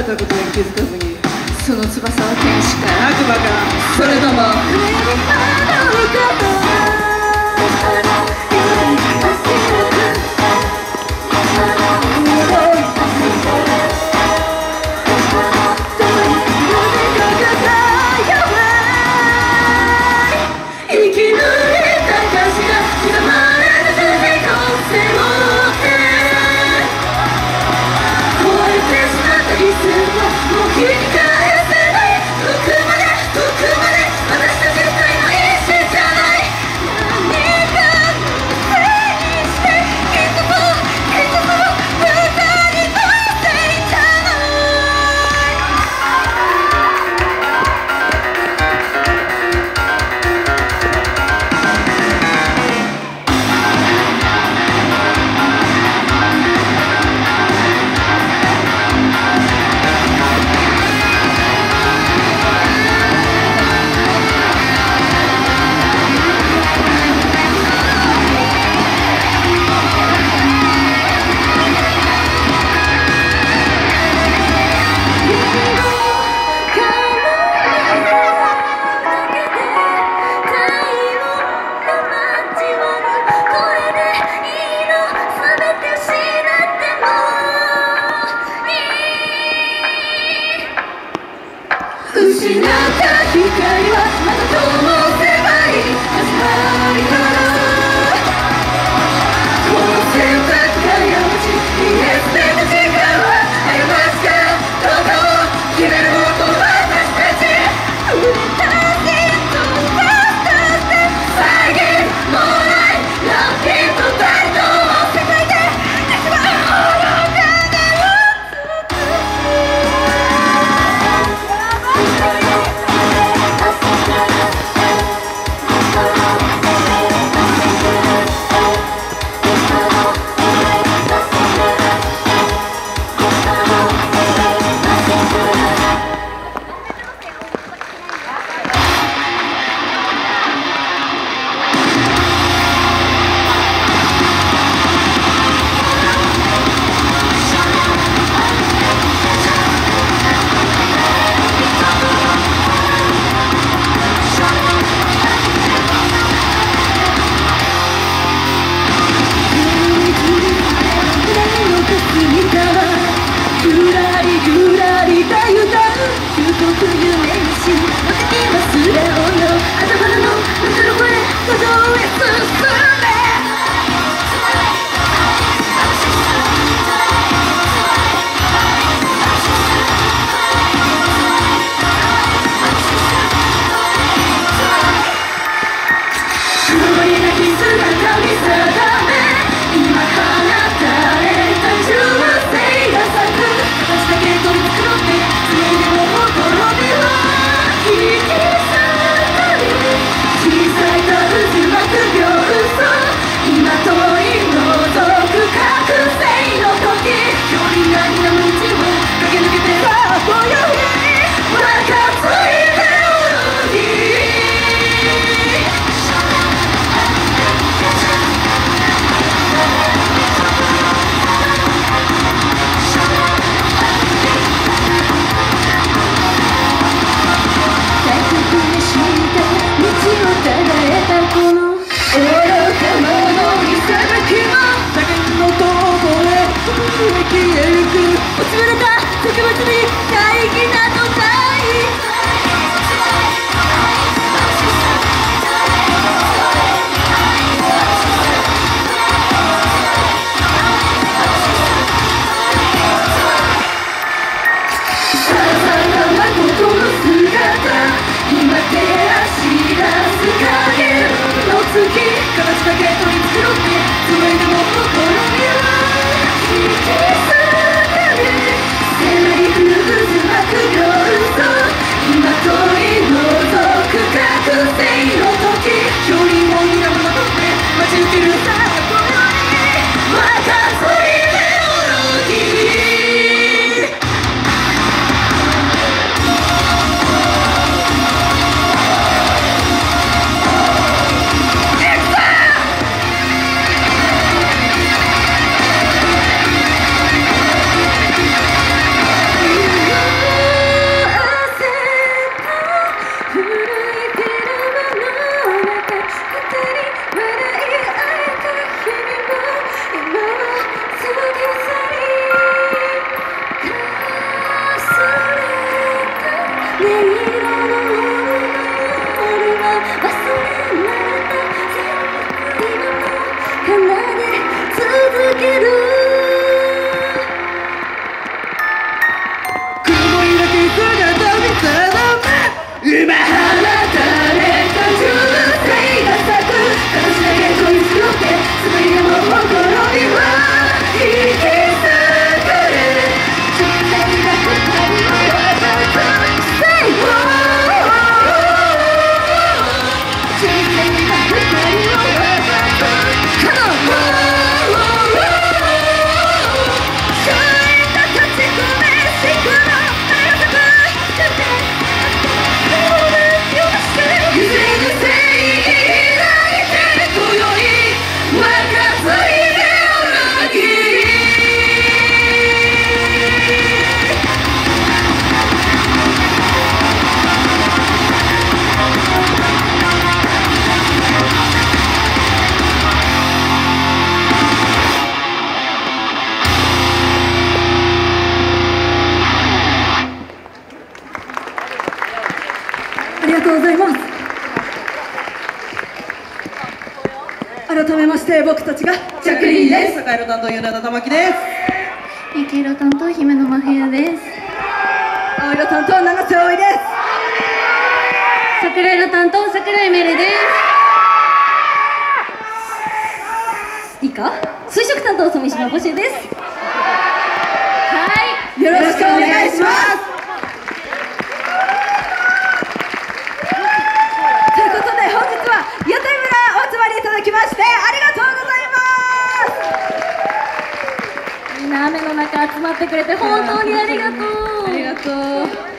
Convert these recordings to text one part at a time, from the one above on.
れたことに気づかずにその翼は天使か悪魔かそれとも改めまして僕たちがジャックリーです。坂色担当です黄色担当姫野真冬です。青色担当長瀬葵です。桜色担当桜井メルです。いいか？水色担当染島募集です。はい。よろしくお願いします集まってくれて本当にありがとう。ありがとう。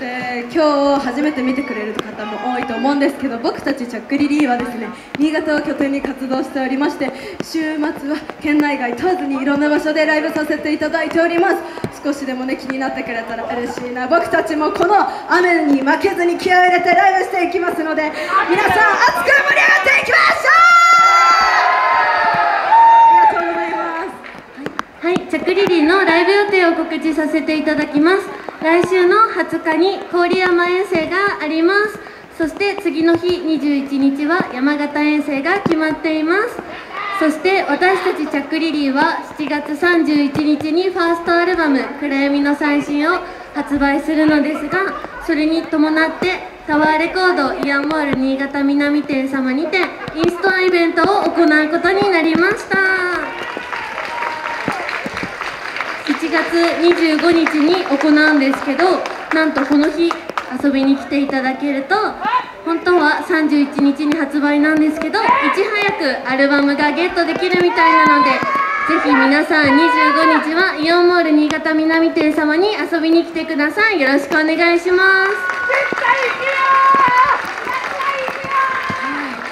で今日初めて見てくれる方も多いと思うんですけど僕たちチャックリリーはですね新潟を拠点に活動しておりまして週末は県内外問わずにいろんな場所でライブさせていただいております。少しでもね気になってくれたら嬉しいな。僕たちもこの雨に負けずに気合を入れてライブしていきますので皆さん熱く盛り上がっていきましょうはい、チャクリリーのライブ予定を告知させていただきます。来週の20日に郡山遠征があります。そして次の日21日は山形遠征が決まっています。そして私たちチャックリリーは7月31日にファーストアルバム「暗闇の最新」を発売するのですがそれに伴ってタワーレコードイヤンモール新潟南店様にてインストアイベントを行うことになりました1月25日に行うんですけどなんとこの日遊びに来ていただけると本当は31日に発売なんですけどいち早くアルバムがゲットできるみたいなのでぜひ皆さん25日はイオンモール新潟南店様に遊びに来てください。よろしくお願いします。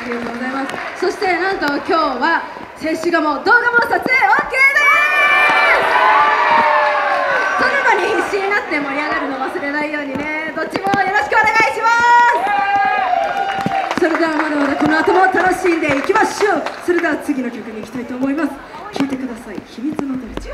ありがとうございます。そしてなんと今日は静止画も動画も撮影 OK です。後に必死になって盛り上がるの忘れないようにね。どっちもよろしくお願いします。それではまだまだこの後も楽しんでいきましょう。それでは次の曲に行きたいと思います。聴いてください。秘密のドルチ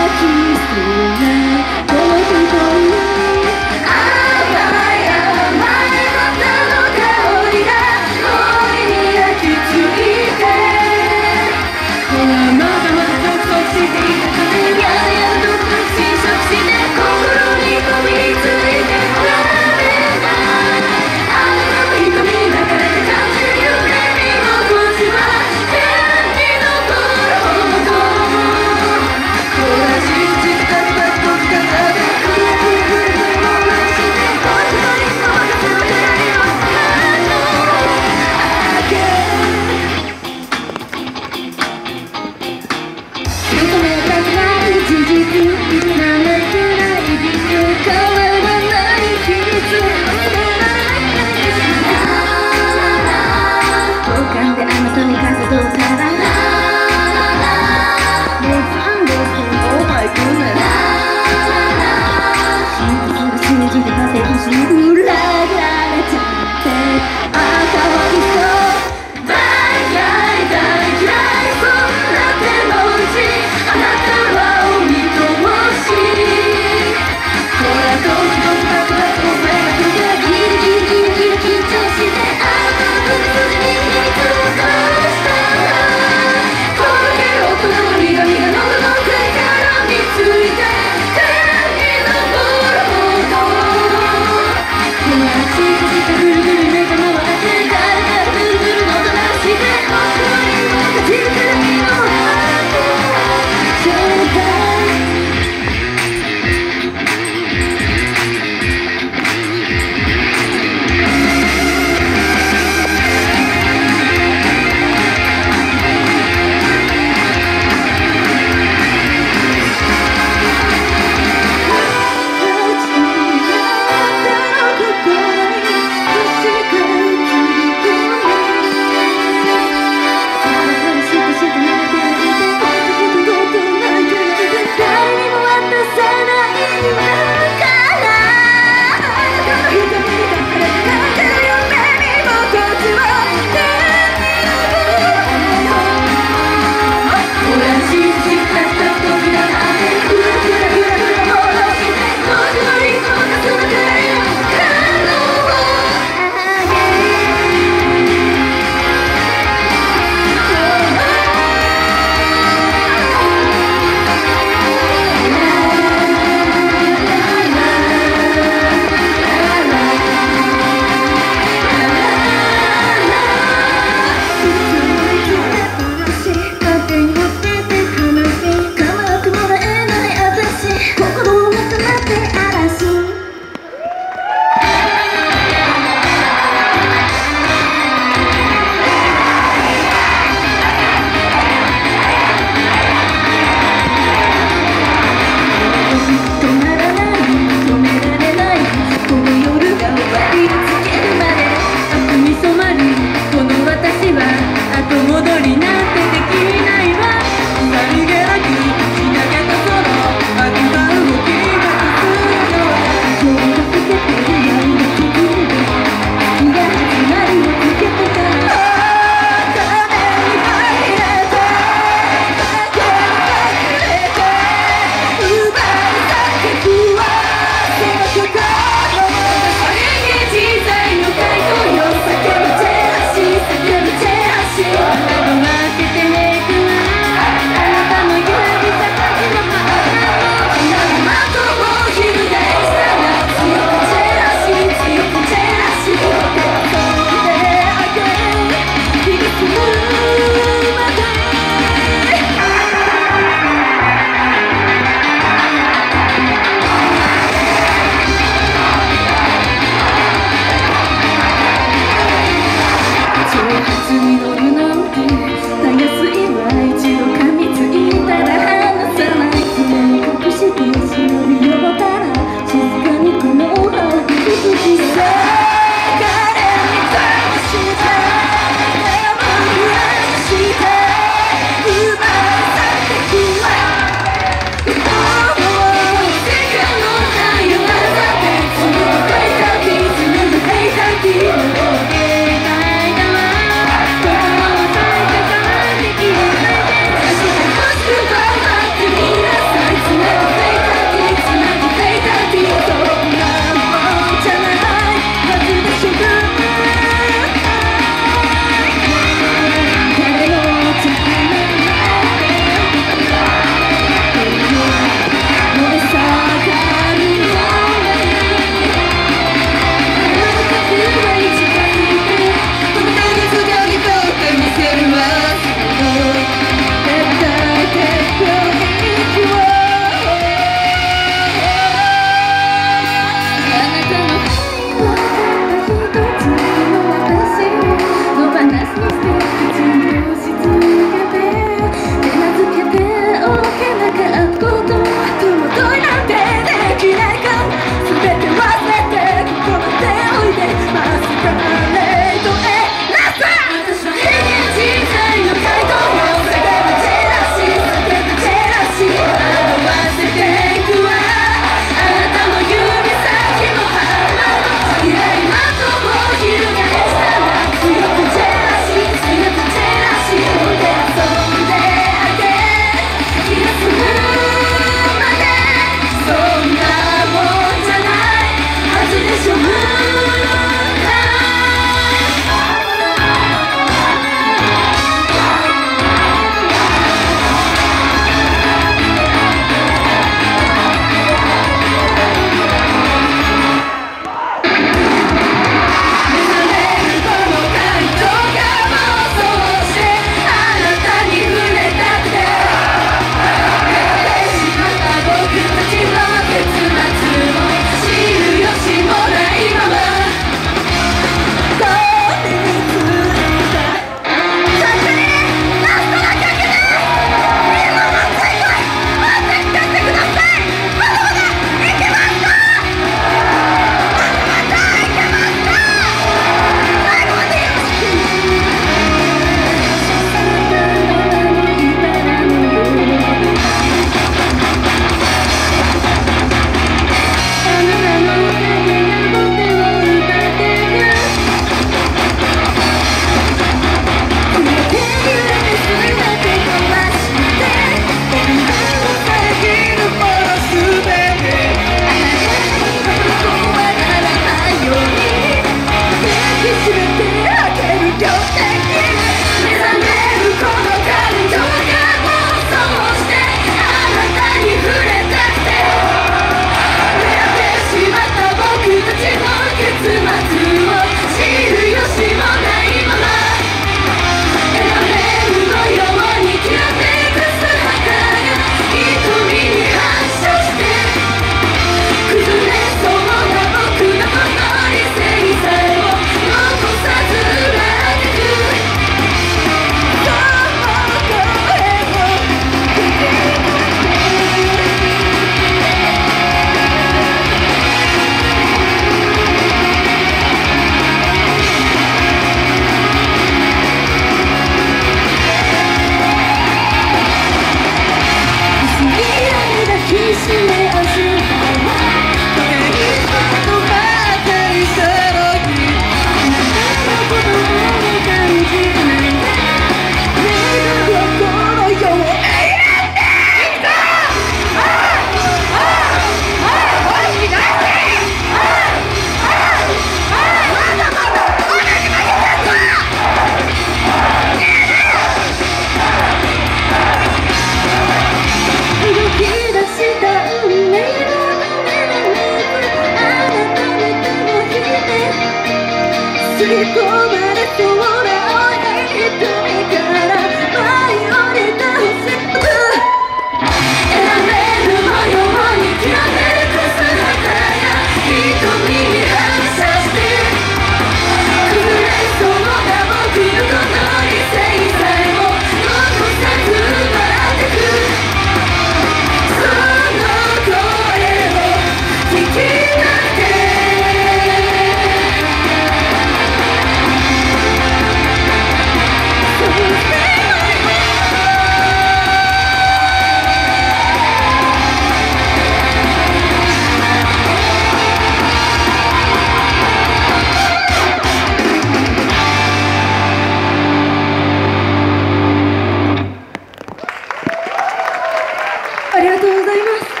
とうございます。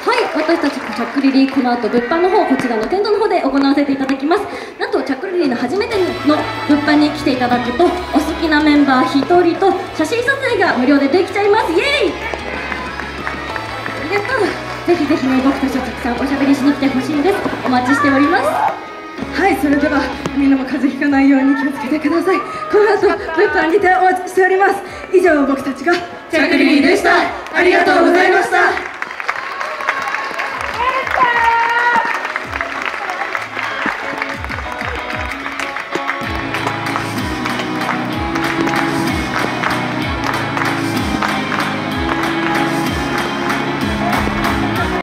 はい私たちチャックリリーこの後物販の方こちらのテントの方で行わせていただきます。なんとチャックリリーの初めての物販に来ていただくとお好きなメンバー1人と写真撮影が無料でできちゃいます。イエーイ！ありがとう。ぜひぜひね僕たちとたくさんおしゃべりしに来てほしいんです。お待ちしております。はいそれではみんなも風邪ひかないように気をつけてください。この後物販にてお待ちしております。以上僕たちがチャックリリーでした。ありがとうございました。